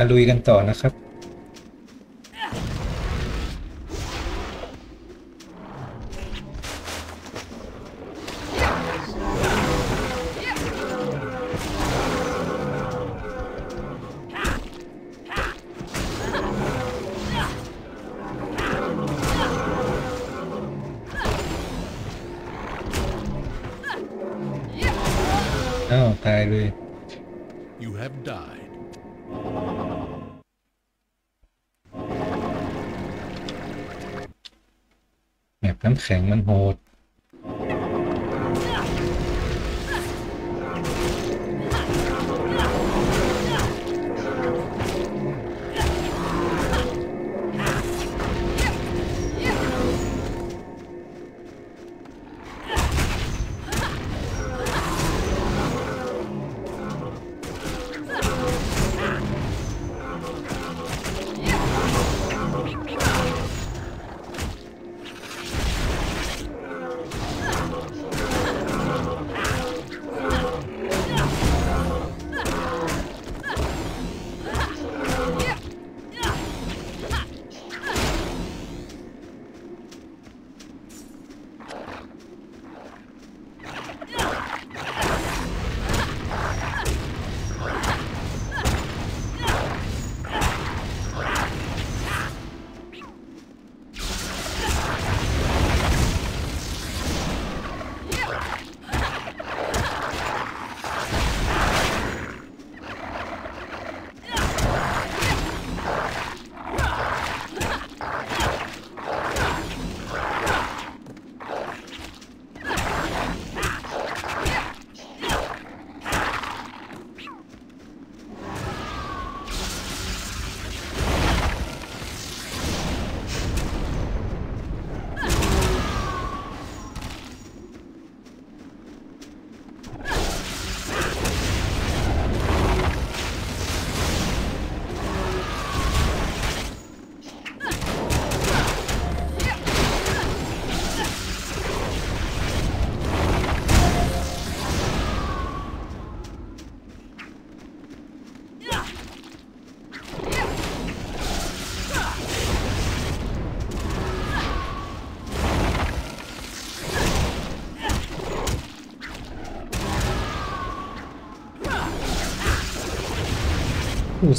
มาลุยกันต่อนะครับ แข็งมันโหด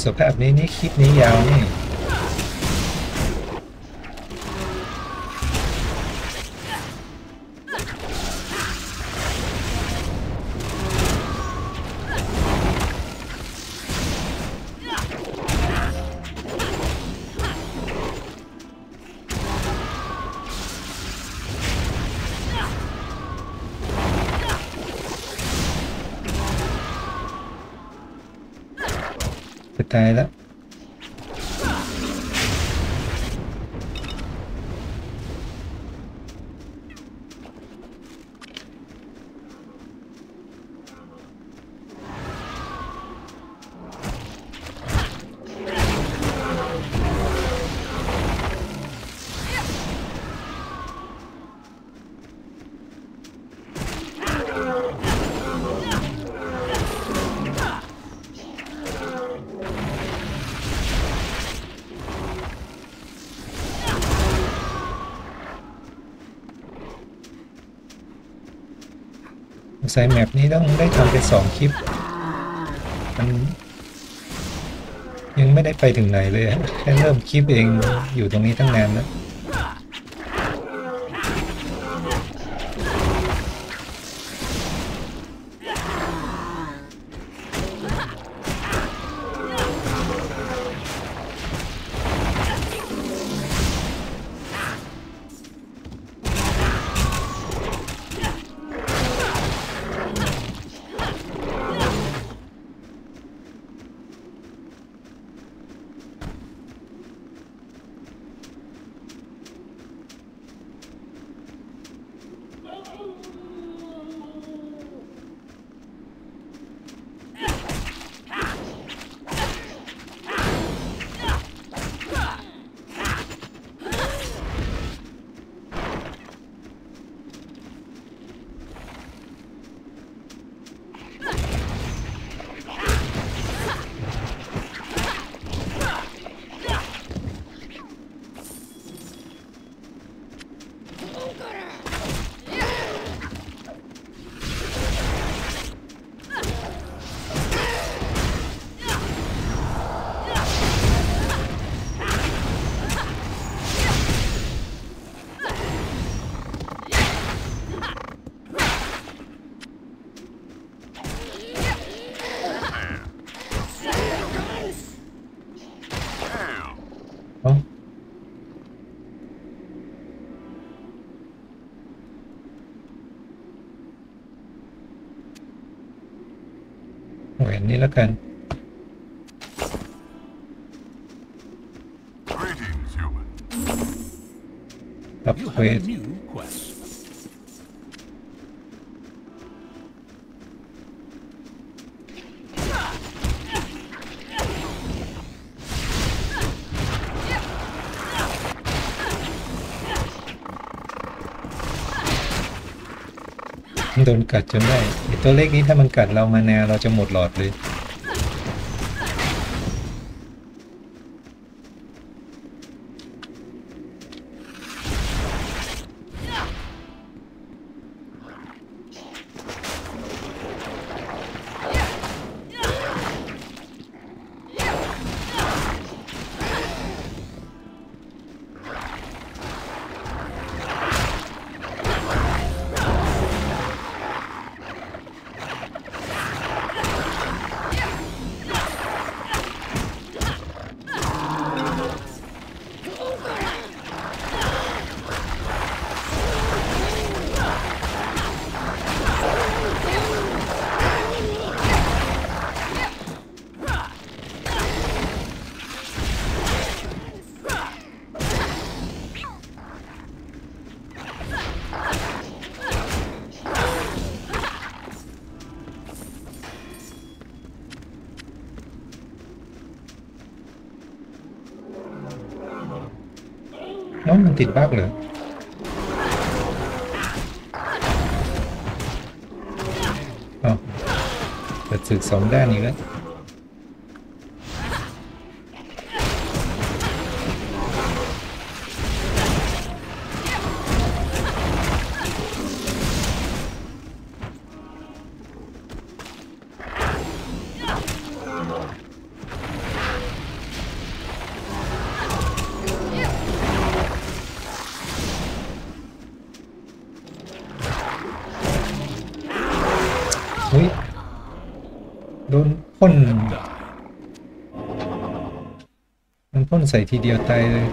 สภาพนี้นี่คลิปนี้ยาวนี่ จะ สายแมปนี้ต้องได้ทำไปสองคลิป มันยังไม่ได้ไปถึงไหนเลยแค่เริ่มคลิปเองอยู่ตรงนี้ตั้งนานแล้ว แหวนนี้แล้วกัน Greetings, human. รับ You เคว have ส โดนกัดจนได้ไอตัวเล็กนี้ถ้ามันกัดเรามาแนวเราจะหมดหลอดเลย ติดบ้างเหรออ้าวเปิดศึกสองด้านอีกแล้ว ใส่ทีเดียวตายเลย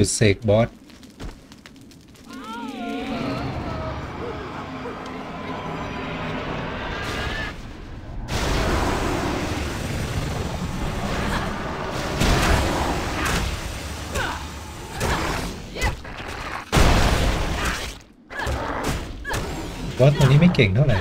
จุดเสกบอสบอสตัวนี้ไม่เก่งเท่าไหร่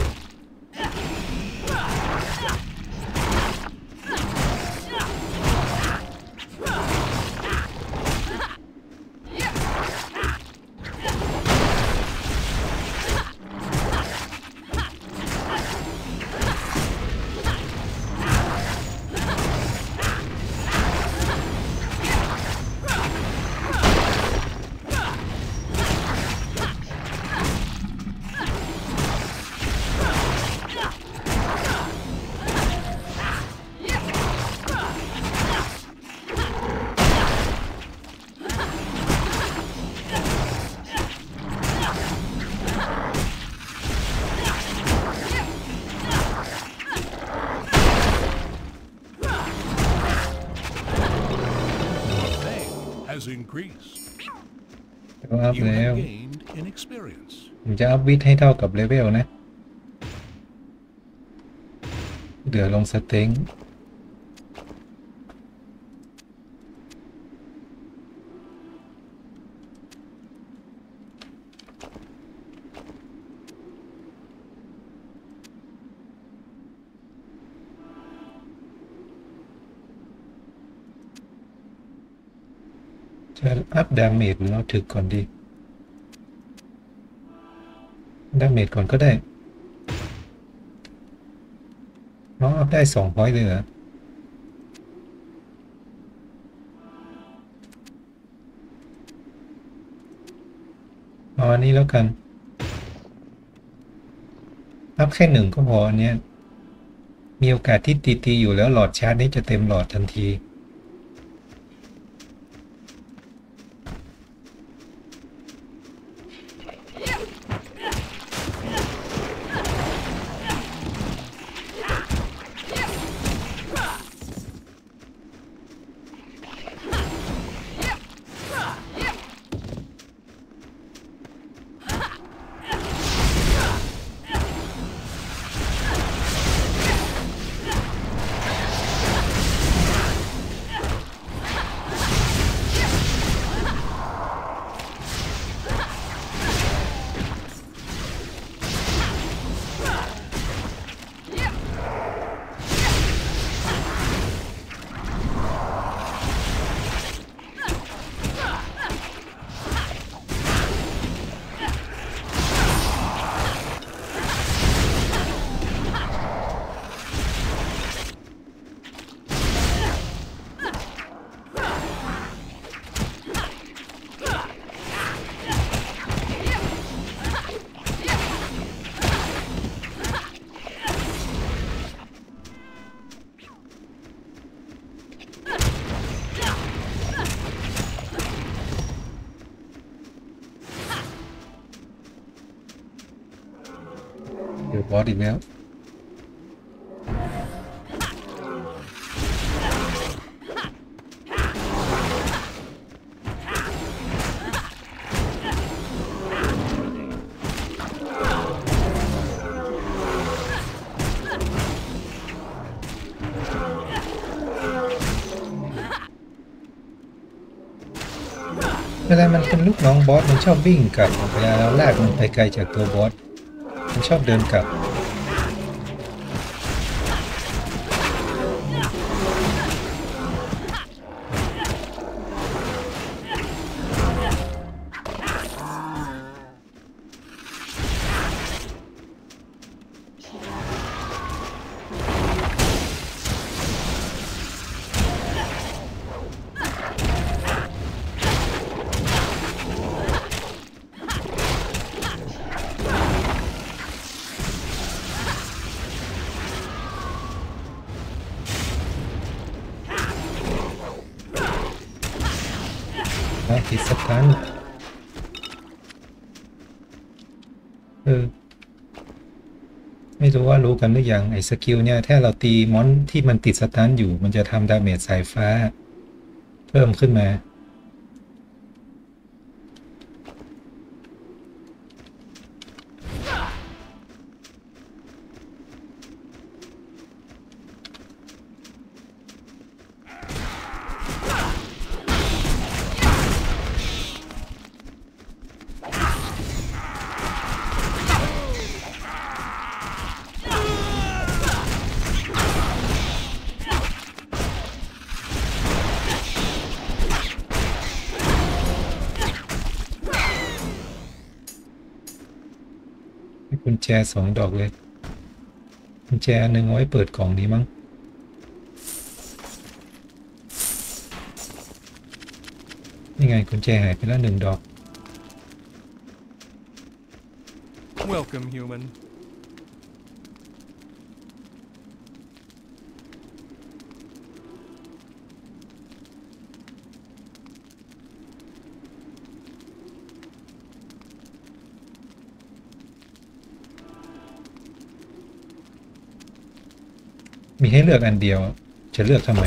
increased. ต้องอัพ You แล้ว have gained in experience. ผมจะอัพวิทให้เท่ากับเลเวลนะ เดี๋ยวลงสเต็ง จะ up damage หรือเอาถึกก่อนดี damage ก่อนก็ได้น้อง up ได้สอง point เลยเหรอเอาอันนี้แล้วกัน up แค่หนึ่งก็พออันเนี้ยมีโอกาสที่ตีตีๆอยู่แล้วหลอดชาร์จนี้จะเต็มหลอดทันที เดี๋ยวบอสอีกแล้วเวลามันเป็นลูกน้องบอส มันชอบเดินกลับ กันหรือยังไอ้ skill เนี่ยถ้าเราตีมอนที่มันติด stun อยู่ มันจะทำ damage สายฟ้า เพิ่มขึ้นมา แจสองดอกเลยกุญแจหนึ่งไว้เปิดกล่องนี้มั้งนี่ไงกุญแจหายไปแล้วหนึ่งดอก Welcome, human. เลือกอันเดียว จะเลือกทำไม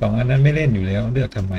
สองอันนั้นไม่เล่นอยู่แล้ว เลือกทำไม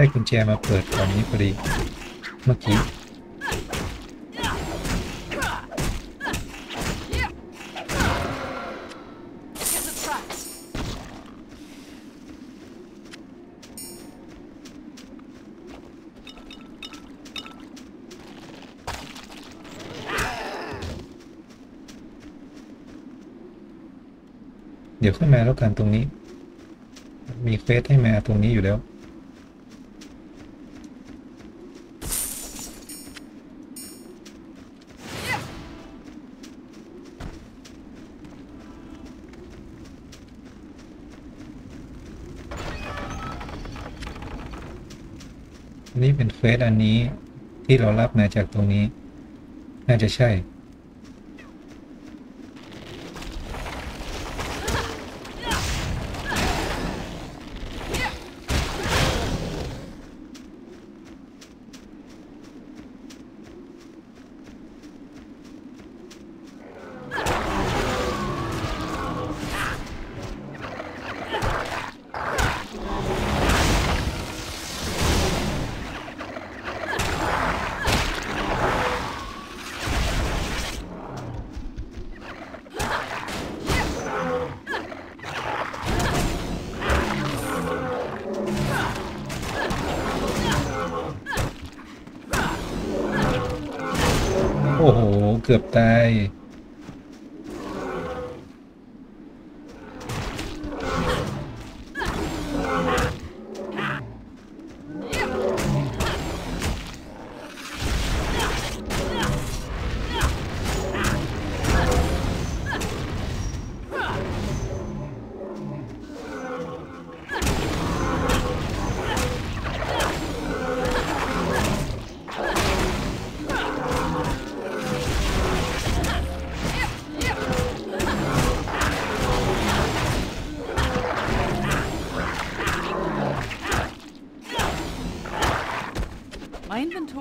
ได้กุญแจมาเปิดกล่องนี้พอดีเมื่อกี้เดี๋ยวขึ้นมาแล้วกันตรงนี้ มีเควสให้มาตรงนี้อยู่แล้ว นี่เป็นเฟสอันนี้ที่เรารับมาจากตรงนี้ น่าจะใช่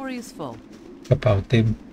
stories about them.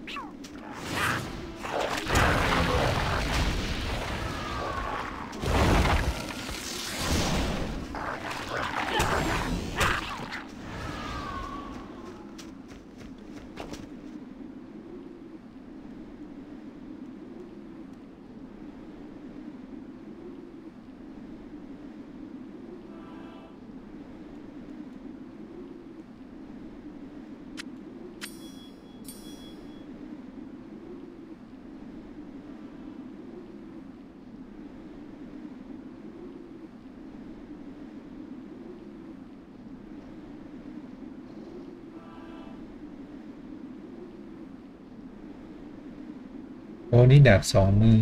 อ้นี่ดาบสองมือ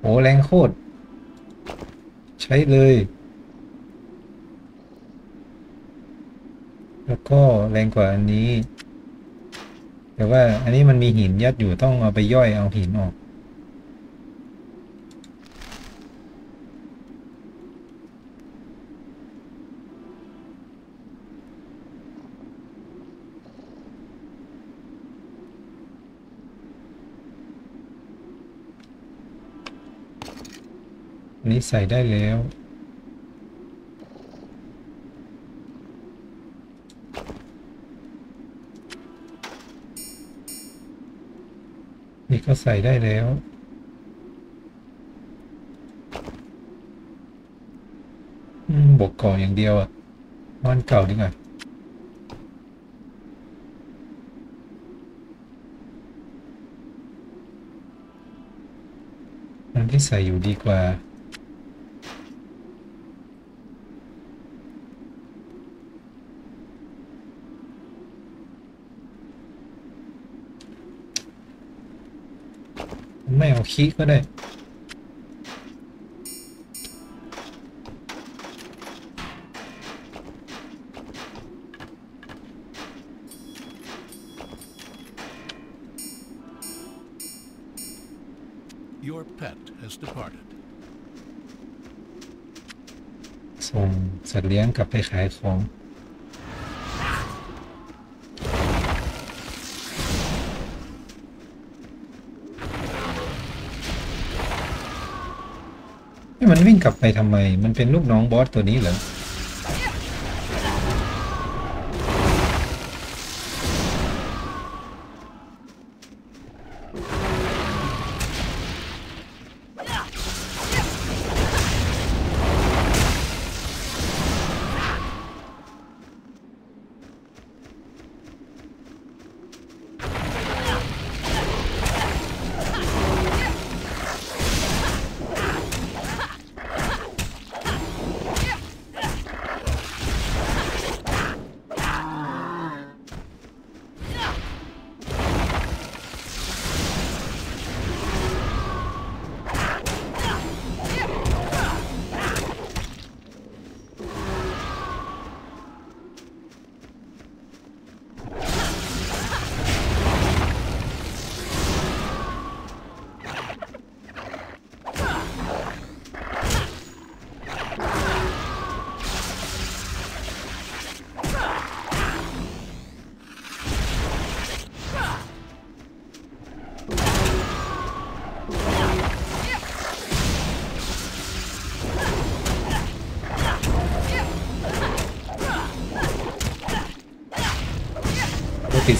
โอ้แรงโคตร ใช้เลย แล้วก็แรงกว่าอันนี้ แต่ว่าอันนี้มันมีหินยัดอยู่ต้องเอาไปย่อยเอาหินออก อั นี้ใส่ได้แล้ว นี่ก็ใส่ได้แล้วอืมบกก่ออย่างเดียวอะนอนเก่าดีกว่ามันที่ใส่อยู่ดีกว่า ไม่เอา คีก็ได้ Your pet has departed. ส่งสัตว์เลี้ยงกลับไปขายของ กลับไปทำไม มันเป็นลูกน้องบอสตัวนี้เหรอ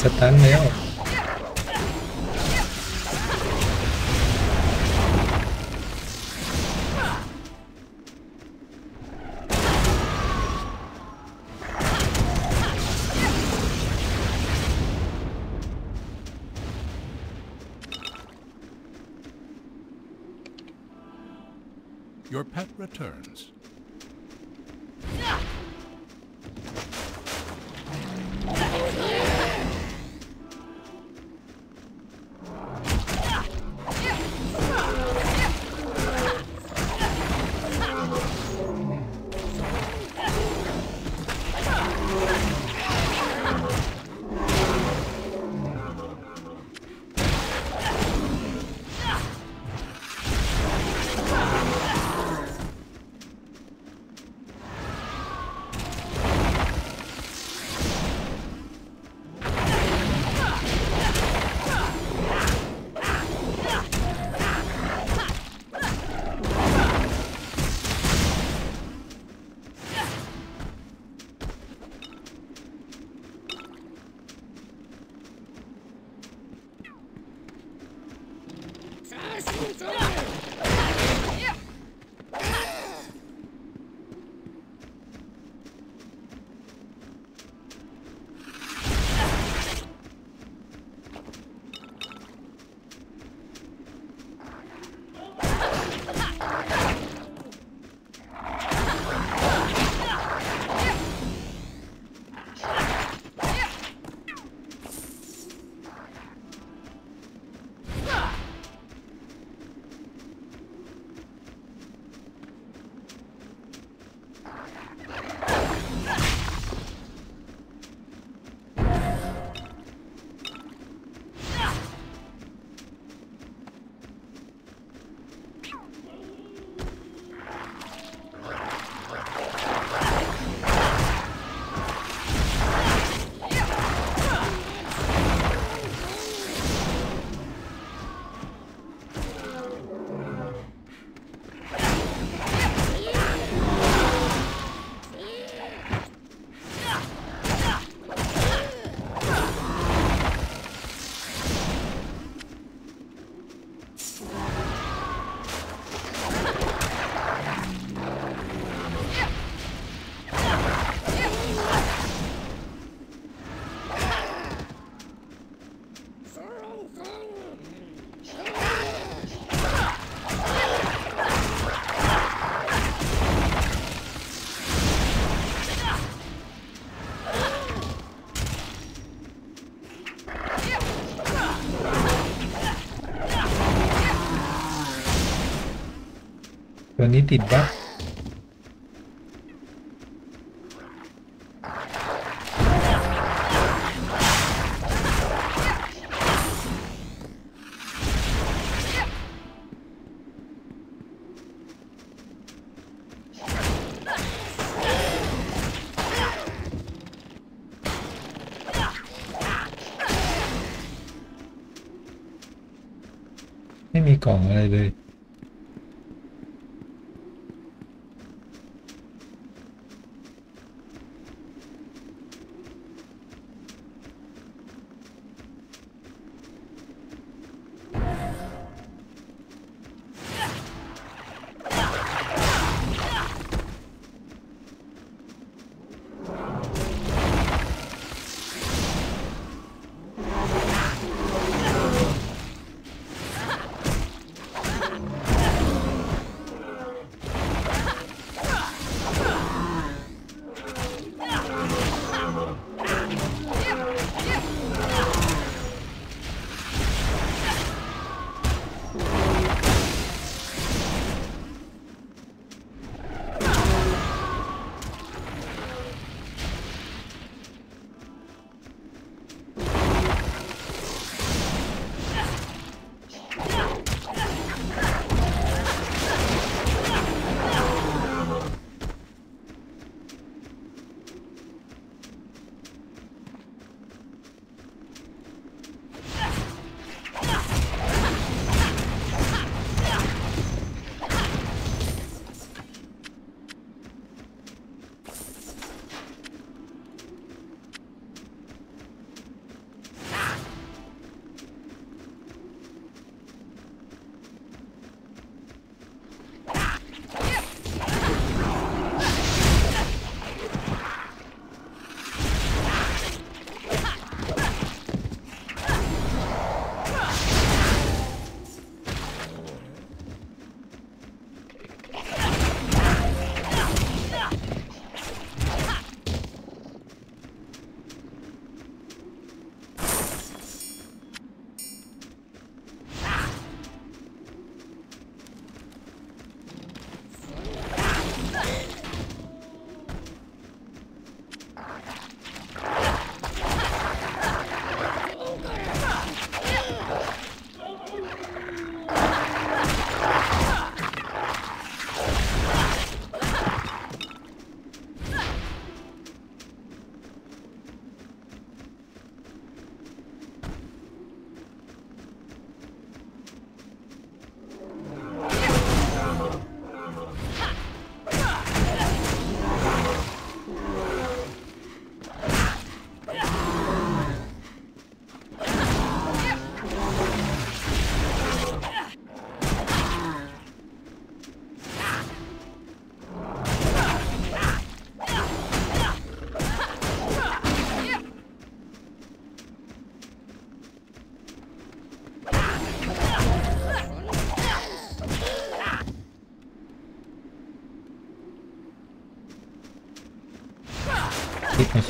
สตันแล้ว ตัวนี้ติดบั๊กไม่มีกล่องอะไรเลย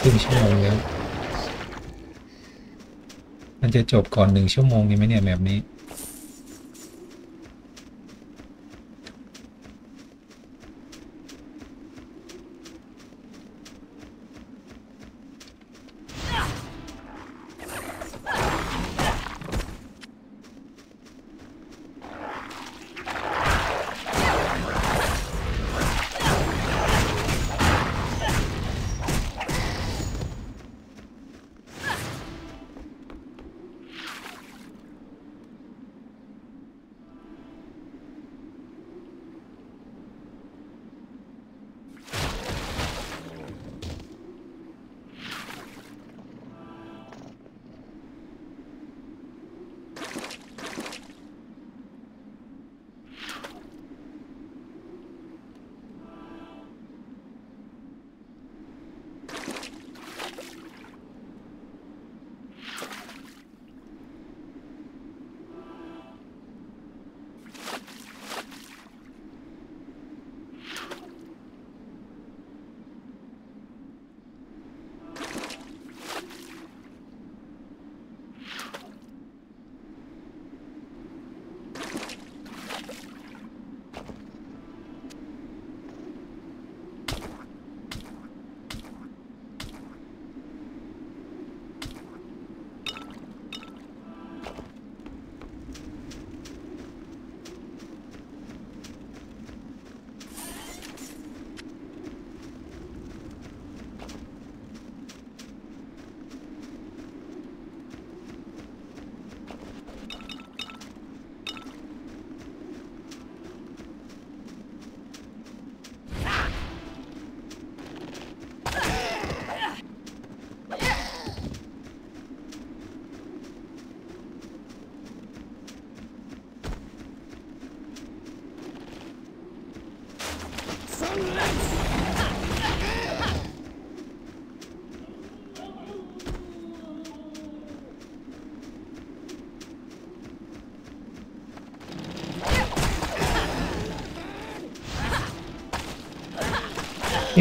ครึ่งชั่วโมงแล้ว มันจะจบก่อนหนึ่งชั่วโมงนี้ไหมเนี่ยแบบนี้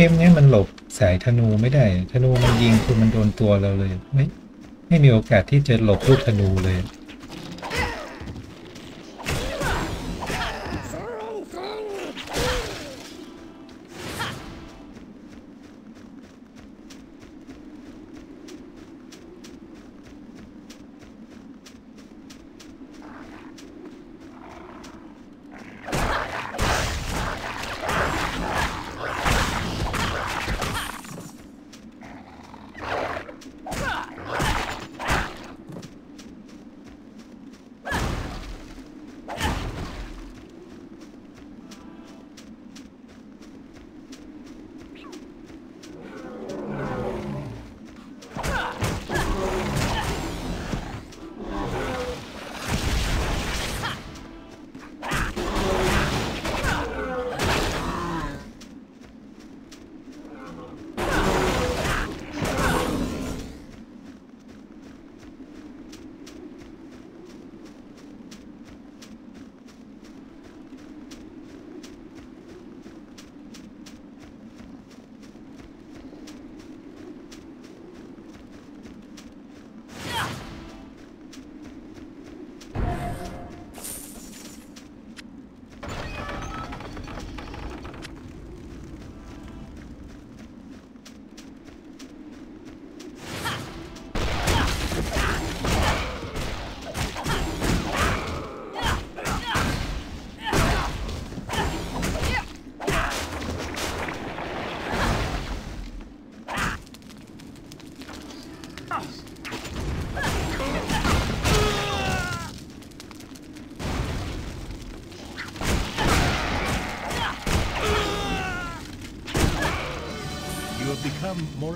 มนี้มันหลบสายธนูไม่ได้ ธนูมันยิงคือมันโดนตัวเราเลย ไม่ไม่มีโอกาสที่จะหลบลูกธนูเลย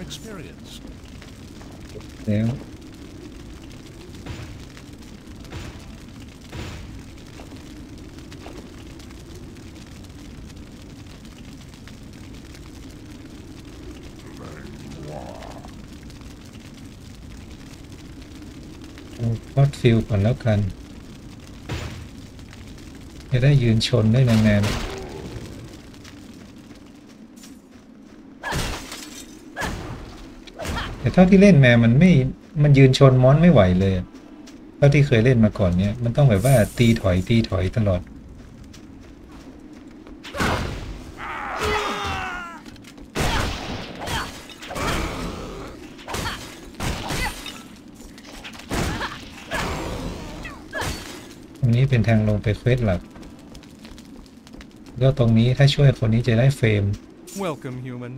become more experienced. แล้วเอาพอดฟิลก่อนแล้วกัน จะได้ยืนชนได้นานๆแต่ เท่าที่เล่นแมามันไม่ มันยืนชนมอนไม่ไหวเลย เท่าที่เคยเล่นมาก่อนเนี่ย มันต้องแบบว่าตีถอยตีถอยตลอด ตรงนี้เป็นทางลงไปเควสหลัก แล้วตรงนี้ถ้าช่วยคนนี้จะได้เฟรม Welcome, human.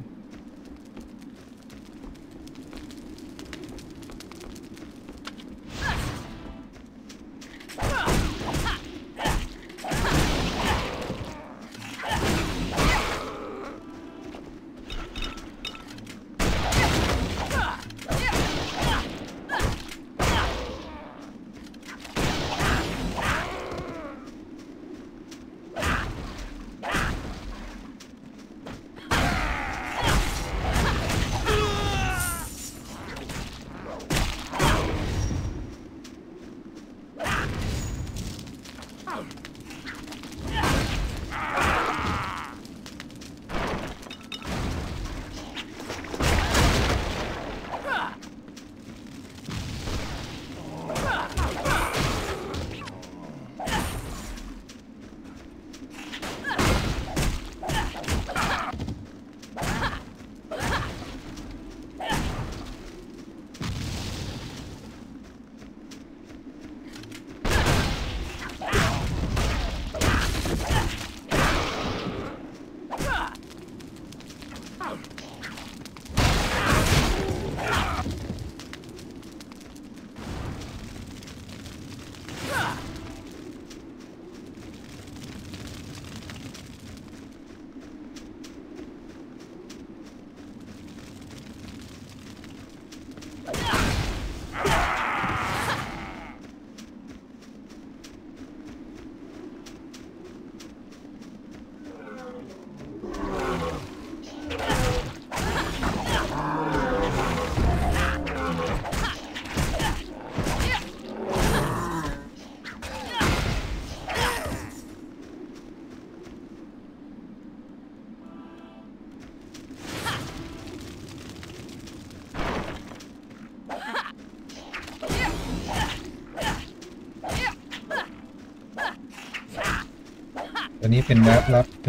ตัวนี้เป็นรับรับไป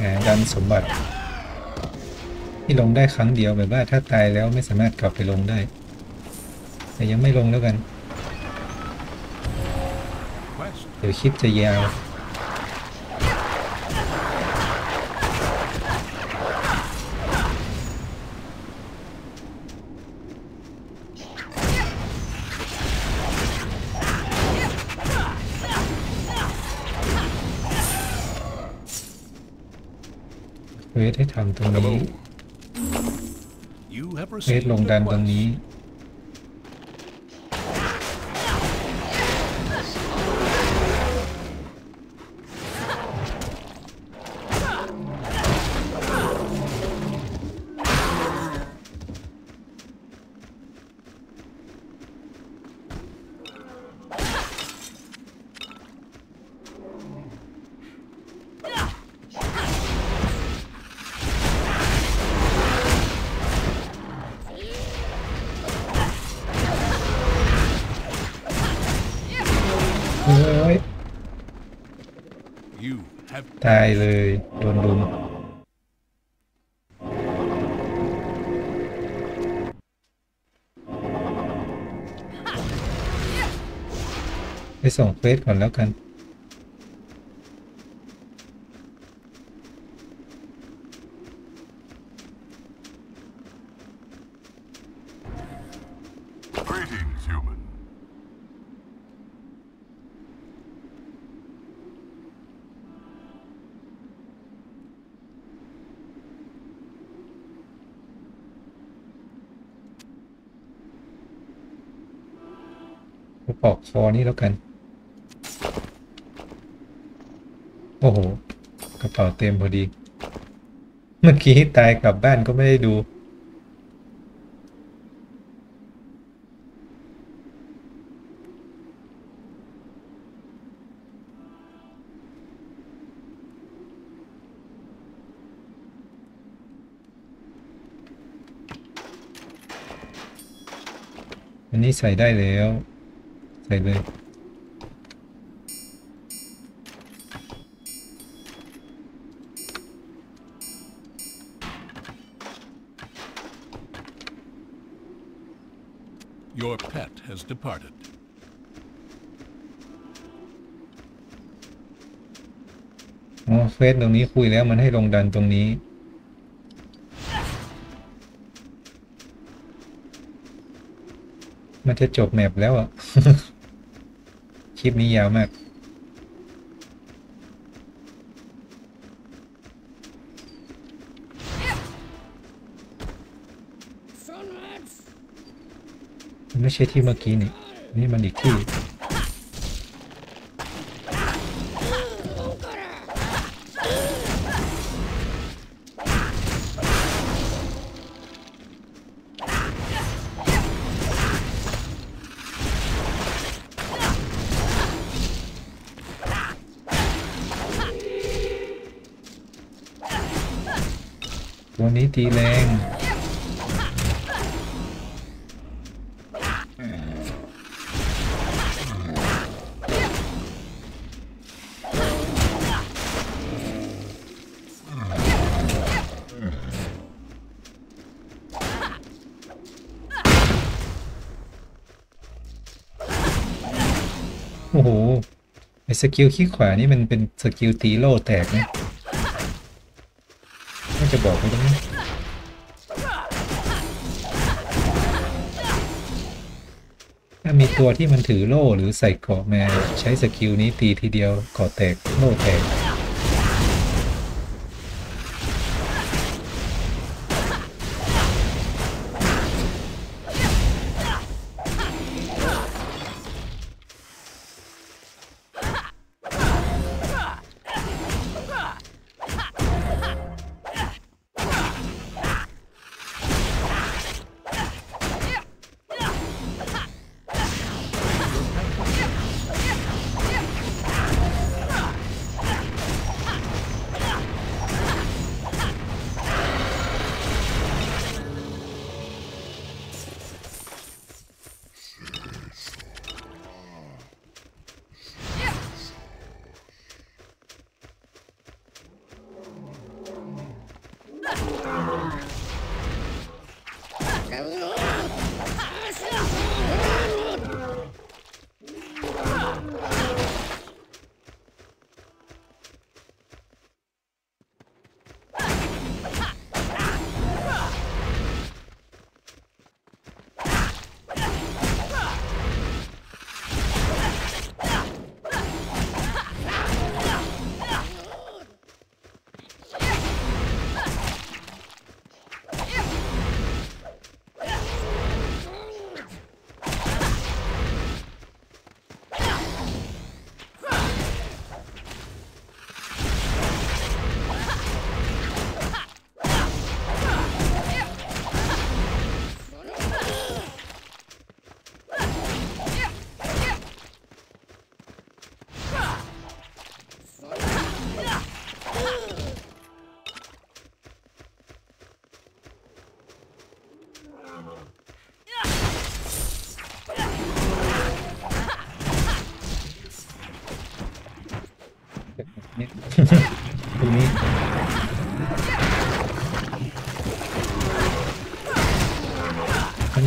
หาดันสมบัติ ที่ลงได้ครั้งเดียวแบบว่าถ้าตายแล้วไม่สามารถกลับไปลงได้ แต่ยังไม่ลงแล้วกัน เดี๋ยวคลิปจะยาว ทำตรงนี้ Hello. You have เควส received ลง a ดันตรง quest. นี้ ส่งเควสก่อนแล้วกัน Greetings, human. ไปปอกคอนี่แล้วกัน โอ้โห กระ เป๋าเต็มพอดี เมื่อกี้ตายกลับบ้านก็ไม่ได้ดู อันนี้ใส่ได้แล้ว ใส่เลย departed. อ๋อเฟสตรงนี้คุยแล้วมันให้ลงดันตรงนี้ มันจะจบแมปแล้วอะ คลิปนี้ยาวมาก มันไม่ใช่ที่เมื่อกี้นี่ นี่มันอีกที่ตัวนี้ตีแร ง skill คลิกขวานี่มันเป็น skill ตีโล่แตกนะน่าจะบอกไปตรงนี้ถ้ามีตัวที่มันถือโล่หรือใส่เกาะมาใช้สกิลนี้ตีทีเดียวเกาะแตกโล่แตก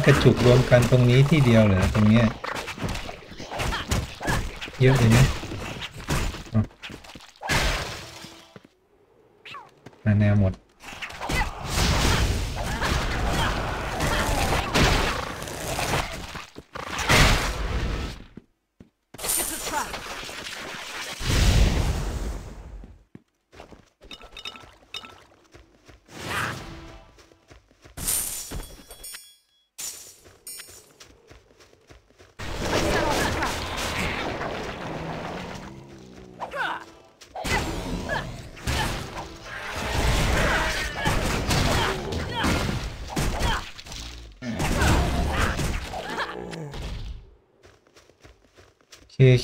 ระจุกรวมกันตรงนี้ที่เดียวเหรอตรงเนี้ยเยอะเลยนะ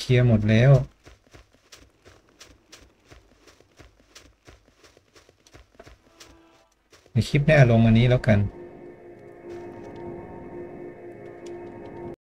ลียร์หมดแล้ว ในคลิปหน้าลงอันนี้แล้วกัน